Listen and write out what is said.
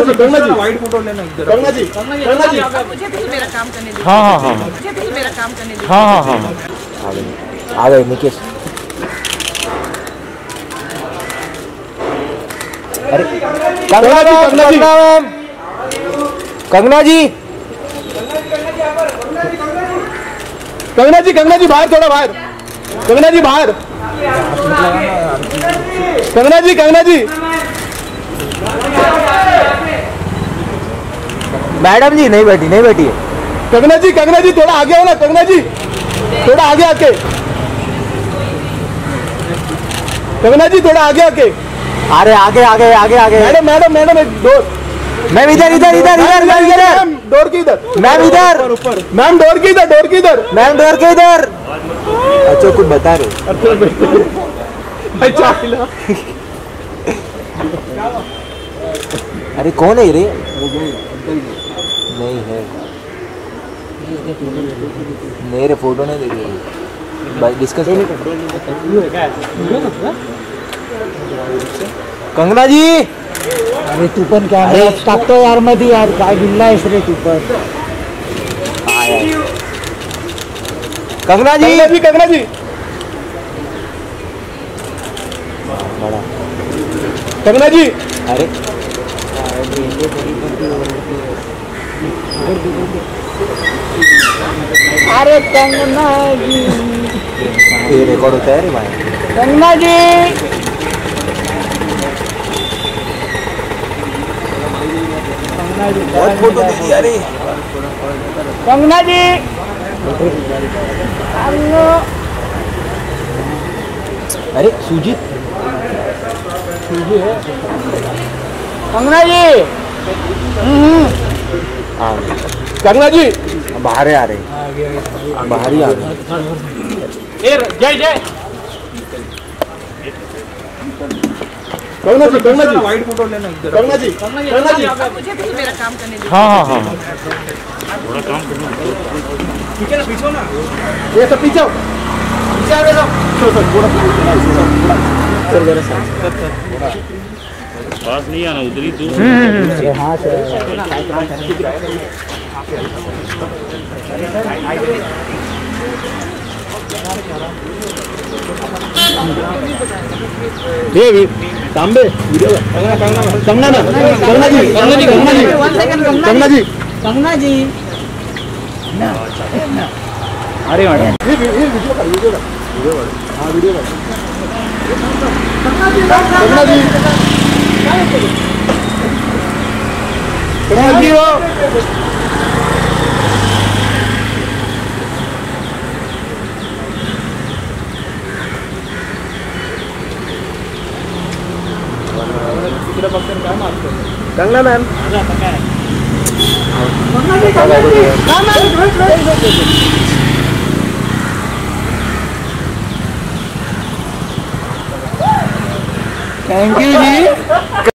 Ganga ji. Wait photo लेना इधर। जी गंगा जी। मुझे भी मेरा काम करने दीजिए। हाँ हाँ हाँ। मुझे भी मेरा काम करने दीजिए। हाँ हाँ हाँ हाँ। आ गए आ गए निकेश अरे कंगना जी, कंगना जी। कंगना मैम कंगना जी जी गंगा जी बाहर थोड़ा बाहर। कंगना जी बाहर। कंगना जी कंगना जी। मैडम जी नहीं बैठी नहीं बैठी है। गंगा जी कंगना जी थोड़ा आगे हो ना कंगना जी। थोड़ा आगे आके। गंगा जी थोड़ा आगे आके। अरे आगे आगे आगे आगे। मैडम मैडम मैडम एक डोर। मैम इधर इधर इधर इधर मैम इधर डोर की इधर। मैम इधर। मैम डोर की इधर डोर की इधर। मैम डोर के इधर। अच्छा कुछ बता रहे अच्छा अरे कौन है रे? नहीं है। मेरे फ़ोटो नहीं देखिए भाई डिस्कस कंगना जी! अरे तू पण कॅमेरा टाकतो यार मध्ये यार काय बिल्ला आहेस रे तू पण कंगना जी! गंगा जी गंगा जी! अरे। अरे कंगना जी ये रिकॉर्ड होता है रे भाई। कंगना जी बहुत फ़ोटो दे दिया रे। कंगना जी अरे सुजीत। कंगना जी हाँ गंगा जी बाहर आ रहे बाहर ही आ रहे गंगा जी गंगा जी वाइट फ़ोटो लेना गंगा जी गंगा जी मुझे भी मेरा काम करने दीजिए हाँ हाँ हाँ ये सब पीछे आओ। पीछे आ गए सब। सर, थोड़ा सर, जरा सा। पास नहीं आना उधर ही दूर ये तांबे कंगना ना गंगा जी गंगा जी गंगा जी गंगा जी कंगना जी ये ये ये वीडियो का वीडियो का वीडियो का हाँ वीडियो का गंगा जी गंगा वो Ganga ma'am. Thank you ji